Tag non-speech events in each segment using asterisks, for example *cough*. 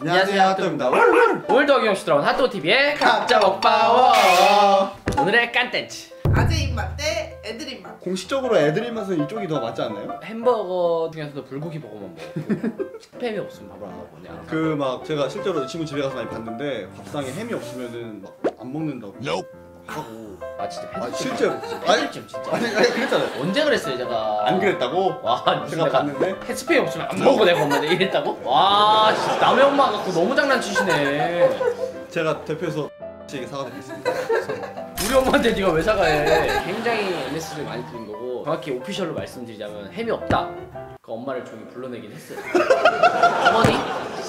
안녕하세요 핫도입니다. 오늘도 어김없이 돌아온 핫도TV의 각자 먹바워 오늘의 깐텐츠. 아재 입맛 대 애들 입맛. 공식적으로 애들 입맛은 이쪽이 더 맞지 않나요? 햄버거 중에서도 불고기 버거만 먹고. 스팸이 없으면 밥을 안 하고 그냥. 그 막 제가 실제로 이 친구 집에 가서 많이 봤는데 밥상에 햄이 없으면은 막 안 먹는다고 하고. 아 진짜 아 아니 패들집 진짜? 아니 아니 그랬잖아요. 언제 그랬어요 제가? 안 그랬다고? 와 제가 제가 봤는데? 스팸이 없으면 안 먹고 내가 엄마한테 이랬다고? 와 진짜 남의 엄마 갖고 너무 장난치시네. 제가 대표해서 씨에게 사과드리겠습니다. 우리 엄마한테 네가 왜 사과해? 굉장히 MS를 많이 드린 거고 정확히 오피셜로 말씀드리자면 햄이 없다 그 엄마를 종이 불러내긴 했어요 어머니?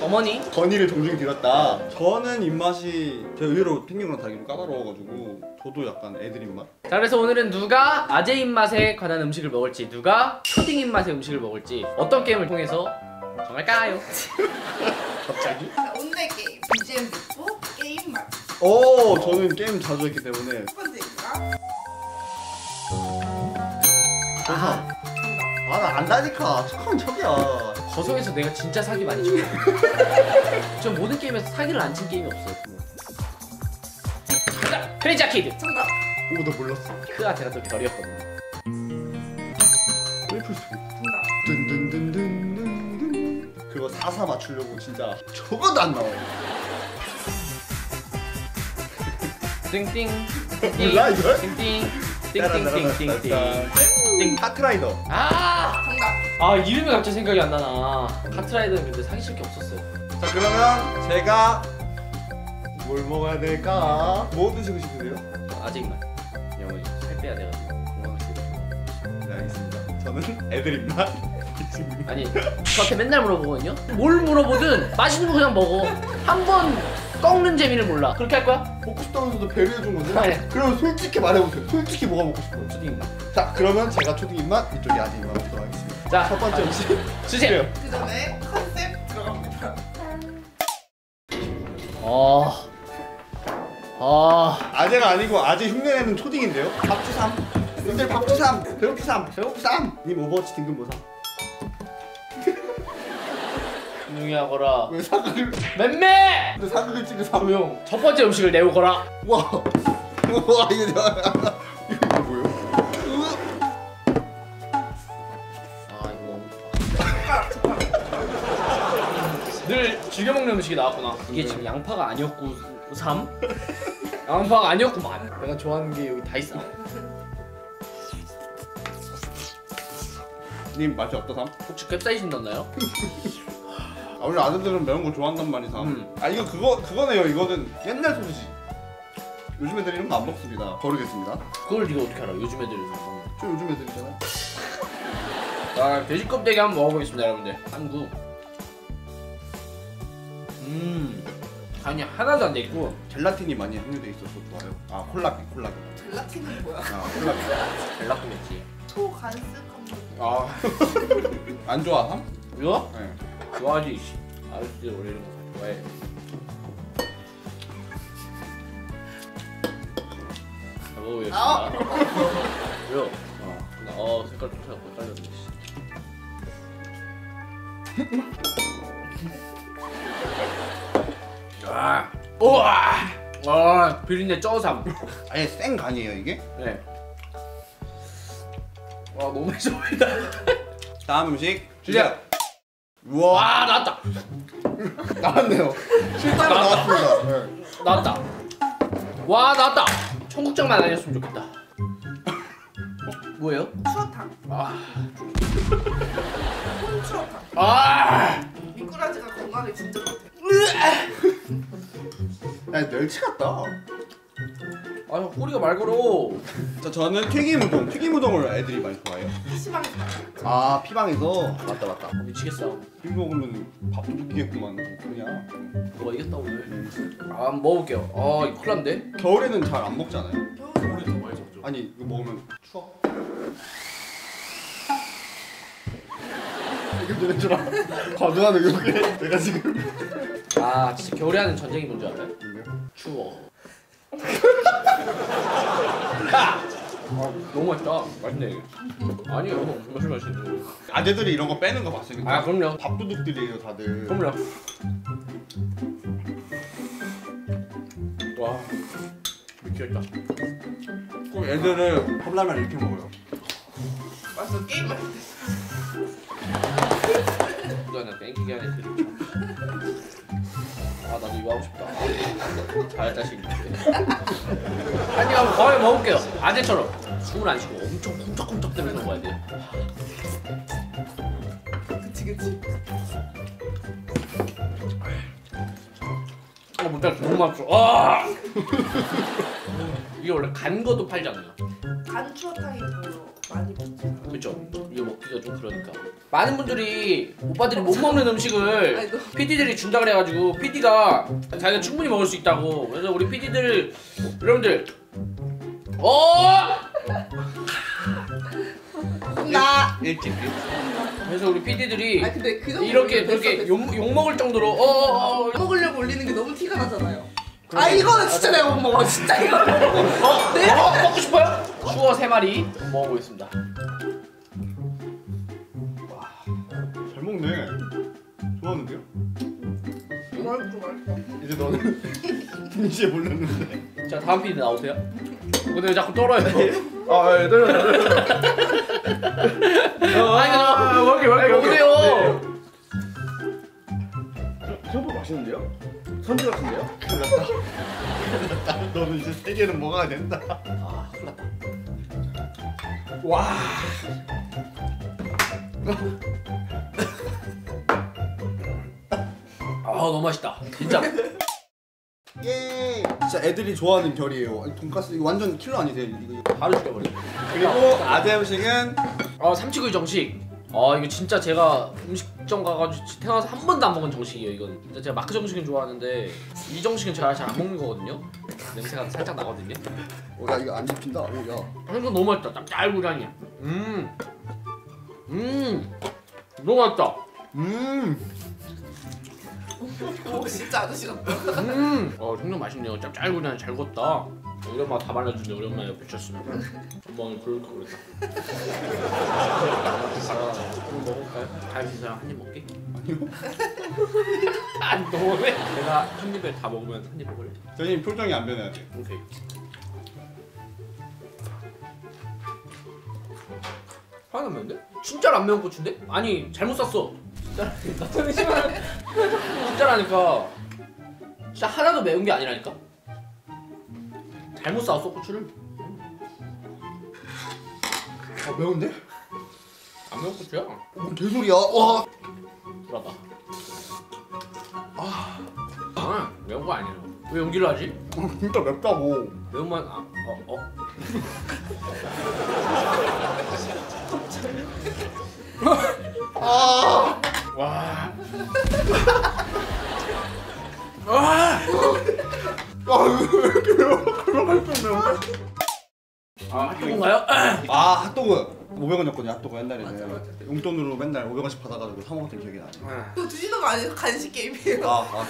어머니? 건의를 종종 드렸다 저는 입맛이 제가 의외로 펭귄이랑 다르게 까다로워가지고 저도 약간 애들 입맛 자 그래서 오늘은 누가 아재 입맛에 관한 음식을 먹을지 누가 초딩 입맛의 음식을 먹을지 어떤 게임을 통해서 정할까요? *laughs* 갑자기? 자, 오늘의 게임 BGM 듣고 게임 맛첫오 저는 게임 자주 했기 때문에 번째입니다 아, 아 나 안다니까. 착한 척이야. 거성에서 내가 진짜 사기 많이 쳤거든 전 모든 게임에서 사기를 안 친 게임이 없어요. 자 크레이지 아케이드. 정답. 오 나 몰랐어. 그가 제가 또 결이었거든요 메이플 스토리 정답. 든든든든든든 그거 4사 맞추려고 진짜 저거도 안 나와요. 띵띵. 몰라, 이걸? 띵띵 띵띵띵띵띵. 띵. 카트라이더. 아! 정답 아 이름이 갑자기 생각이 안 나나. 카트라이더는 근데 사기 칠게 없었어요 자 그러면 제가 뭘 먹어야 될까? 뭐 드시고 싶으세요? 아직 입맛 영어이 살 빼야 돼가지고. 건강하시고 네 알겠습니다. 저는 *laughs* 애들 입맛 아니 저한테 맨날 물어보거든요? 뭘 물어보든 맛있는 거 그냥 먹어. 한번 꺾는 재미를 몰라. 그렇게 할 거야? 먹고 싶다면서도 배려해준 건데? 아니. 그러면 솔직히 말해보세요. 솔직히 뭐가 먹고 싶어요? 초딩 입맛 자 그러면 제가 초딩 입맛 이쪽이 아재 입맛 먹도록 하겠습니다. 자 첫 번째 음식. 주세요. 그 전에 컨셉 들어갑니다. 어... 어... 아재가 아니고 아재 흉내내는 초딩인데요? 박주삼. 님들 박주삼. 배고프삼. 배고프삼. 님 오버워치 등급 뭐삼? 조용히 하거라 왜 사극을 맴매! 왜 사극을 찍으삼 조용 첫 번째 음식을 내오거라 와, 와 이거 이거 이거 뭐예요? 아 이거 너무 늘 즐겨 먹는 음식이 나왔구나 이게 지금 양파가 아니었고 3? 양파가 아니었구만 내가 좋아하는 게 여기 다 있어 *laughs* 님 맛이 어떠삼? 혹시 캡사이신 넣나요? *laughs* 아 원래 아들들은 매운 거 좋아한단 말이 삼. 음. 아 이거 그거 그거네요. 이거는 옛날 소리지. 요즘 애들 이런 거 안 먹습니다. 거르겠습니다. 그걸 네가 어떻게 알아 요즘 애들이 먹는 거. 저 요즘 애들이잖아요. 자 돼지 껍데기 한번 먹어보겠습니다 여러분들 한구 음 간이 하나도 안 돼 있고 젤라틴이 많이 함유돼 있어서 좋아요. 아 콜라겐 콜라겐. 젤라틴은 뭐야? 아 콜라겐. 잘 낚으겠지 초간스 컴bo 아안 좋아 삼? 이거? 네. 좋아하지 씨. 아저씨들 원래 이런 거 좋아해 잘 먹어보겠습니다 아. 왜요? *laughs* 어, 나, 어 색깔 좋다 헷갈렸네 씨. 아, 우와, 아 비린내 쩌삼. 아예 생 간이에요 이게? 네. 와 너무 맛있어 보인다. 다음 음식 주세요. 우와 와 나왔다. 나왔네요. 실제로 나왔습니다. 네. 나왔다. 와 나왔다. 청국장만 아니었으면 좋겠다. 어, 뭐예요? 추어탕 아, 콘추어탕 아, 미꾸라지가 건강에 진짜 좋대 야 멸치 같다. 아 꼬리가 말 걸어. 자 저는 튀김 우동. 튀김 우동을 애들이 많이 좋아해요. PC방에서 아 피방에서 맞다 맞다. 어, 미치겠어. 튀김 먹으면 밥도 죽이겠구만. 그냥. 너가 이겼다 오늘. 아 먹어볼게요. 아 이거 큰일 났는데? 겨울에는 잘 안 먹잖아요. 겨울에 더 많이 먹죠. 아니 이거 먹으면 추워. 이게 되는 줄 알아. 과도한 의욕에 내가 지금. 아 진짜 겨울에 하는 전쟁이 뭔지 알아요? 추워. 야! 아, 너무 맛있다. 맛있네 이게. 아니요, 맛이 맛있네. 아재들이 이런 거 빼는 거 봤으니까. 아 그럼요. 밥도둑들이에요 다들. 그럼요. 와, 미쳤다. 꼭 애들은 컵라면 이렇게 먹어요. 맞어 게임 말. 이거 나 땡기게 하네 그아 나도 이거 하고 싶다. 잘 자식인데. 아니 한번 거의 먹을게요. 아재처럼 숨을 안 쉬고 엄청 쿵짝쿵짝 대면서 먹어야 돼요. 그치 그치. 어 못했어 너무 맛있어. 아! *laughs* 이게 원래 간 거도 팔잖아요. 간 추어탕이 더 많이 붙지. 그렇죠. 이거 먹기가 좀 그러니까. 많은 분들이 오빠들이 못 먹는 음식을 아이고. PD들이 준다 그래가지고 PD가 자기가 충분히 먹을 수 있다고. 그래서 우리 PD들 여러분들 어 나. 일찍. 그래서 우리 PD들이 아 근데 그 정도 이렇게 됐어, 그렇게 됐어. 욕, 욕 먹을 정도로 어어어 먹으려고 올리는 게 너무 티가 나잖아요. 아 이거는 진짜 내가 못 먹어 진짜 이거. 어, 네. 어, 먹고 싶어요? 추어 세 마리 먹어보겠습니다. 잘 먹네. 좋아하는데요? 이제 너는 *laughs* 김치에 몰랐는데. 자 다음 PD 나오세요. 근데 왜 자꾸 떨어요? 아, 예, 떨려. 아니 그냥 먹게, 먹게, 먹게. 오세요. 생각보다 맛있는데요? 선지 같은데요? *laughs* 너는 이제 세 개는 먹어야 된다. 와. 아 너무 맛있다. 진짜. 예. 진짜 애들이 좋아하는 결이에요. 아니, 돈가스 이거 완전 킬러 아니세요? 이거, 이거. 바로 죽여버려. 그리고 아재 음식은 어 삼치구이 정식. 아 이거 진짜 제가 음식 점 가가지고 태어나서 한 번도 안 먹은 정식이에요 이건. 진짜 제가 마크 정식은 좋아하는데 이 정식은 제가 잘 안 먹는 거거든요. 냄새가 살짝 나거든요. 오, 야 이거 안 잡힌다. 오, 야. 아, 이거 너무 맛있다. 짭짤구리하니. 음. 음. 너무 맛있다. 음. 오 진짜 아저씨 같다. 음. 어 정말 맛있네요. 짭짤구리하니 잘 익었다. 우리 엄마 다 말라주는데 우리 엄마 옆에 있었으면 엄마 오늘 부를 거 그랬다. 좀 먹을까요? 갈비사랑 한입 먹게? 아니요. 안 너무해? 내가 한 입에 다 먹으면 한 입 먹을래? 선생님 표정이 안 변해야 돼. 오케이. 하나도 안 매운데? 진짜로 안 매운 고추인데? 아니 잘못 샀어. 진짜라니까. 진짜라니까. 진짜 하나도 매운 게 아니라니까. 잘못 샀어 고추를. 아 매운데? 안 매운 고추야. 뭔 개소리야? 와. 불하다. 아, 아 매운 거 아니에요. 왜 연기를 하지? 어, 진짜 맵다고. 매운맛 아, 어, 어. *laughs* 아. 와. 와. *laughs* 아왜 이렇게? 그런 갈좀 매운데? 아? 아 핫도그 500원이었거든요 핫도그 옛날에 맞아, 맞아. 용돈으로 맨날 500원씩 받아가지고 사 먹었던 기억이 나네 그거 드시는 거 아니에요? 간식 게임이에요. 아, 아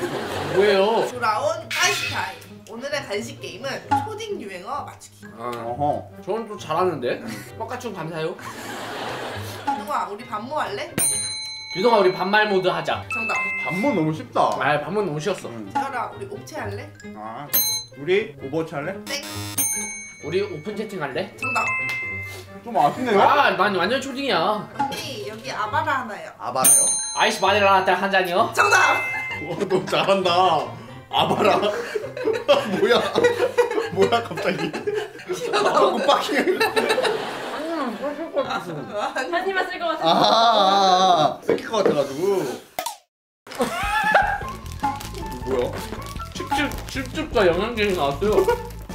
뭐예요? 돌아온 간식 타임. 오늘의 간식 게임은 초딩 유행어 맞추기. 아, 어허 저는 또 잘하는데. 뻐카충 감사해요. 누가 우리 반모 할래? 유동아 우리 반말 모드 하자. 정답. 반모 너무 쉽다 아, 반말 너무 쉬웠어. 응. 태열아 우리 옵체 할래? 아 우리 오버워치 할래? 땡. 우리 오픈 채팅 할래? 정답. 좀 아쉽네요 아, 난 완전 초딩이야. 언니 여기 아바라 하나요. 아바라요? 아이스 바닐라 라떼 한 잔이요. 정답. 와 너 잘한다 아바라 *laughs* 뭐야 뭐야 갑자기 자꾸 빡킹 한 입만 쓸 것 같아. 아, 아, 아. 뺏길 것 같아가지고 뭐야? 칩칩 칩칩과 영양제이 나왔어요.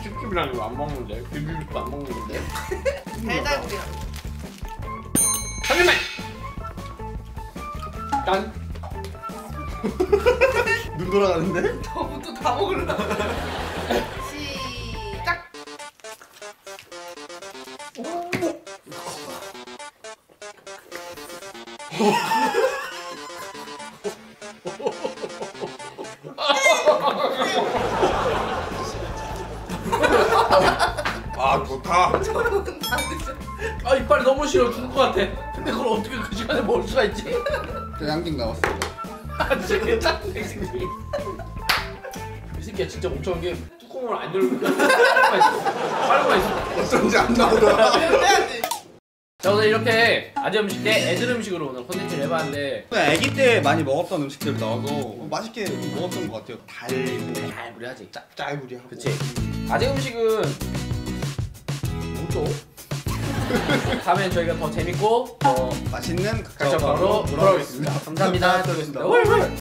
칩칩이랑 이거 안 먹는데 비빔밥도 안 먹는데. 달달구리야. 한 입만. 짠. 눈 돌아가는데? 너부터 다. 시 아아 좋다. 저는 다 드셔. 아 이빨이 너무 싫어 죽을 것 같아 근데 그걸 어떻게 그 시간에 먹을 수가 있지? 저 양갱 나왔습니다. 아 진짜 괜찮아 이 새끼 이 새끼야 진짜 멍청한 게 뚜껑을 안 열고 그냥 빨고만 있어 빨고만 있어 어쩐지 안 나오더라. 자 오늘 이렇게 아재 음식 대 애들 음식으로 오늘 콘텐츠를 해봤는데 아기 때 많이 먹었던 음식들 나와서 맛있게 먹었던 것 같아요. 달고 잘 무리하지 짜 짤부리하고. 그치 아재 음식은 뭐죠? *laughs* 다음엔 저희가 더 재밌고 더 맛있는 각자바로 돌아오겠습니다 감사합니다 월.